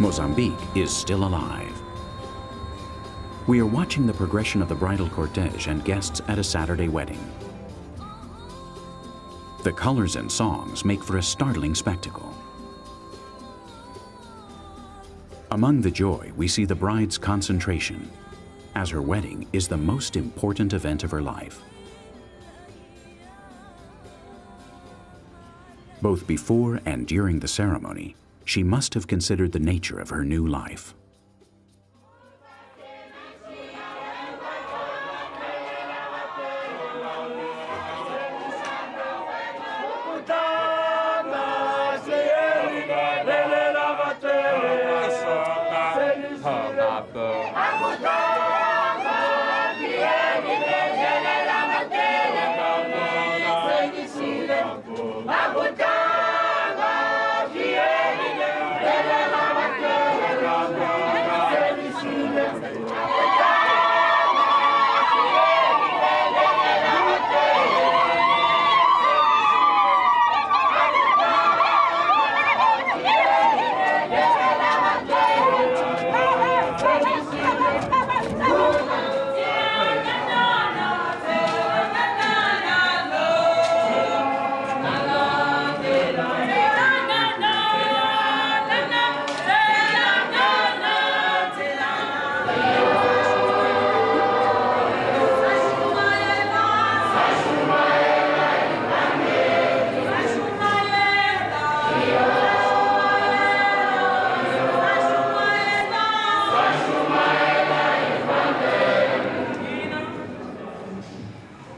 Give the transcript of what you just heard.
Mozambique is still alive. We are watching the progression of the bridal cortege and guests at a Saturday wedding. The colors and songs make for a startling spectacle. Among the joy, we see the bride's concentration, as her wedding is the most important event of her life. Both before and during the ceremony, she must have considered the nature of her new life. Ela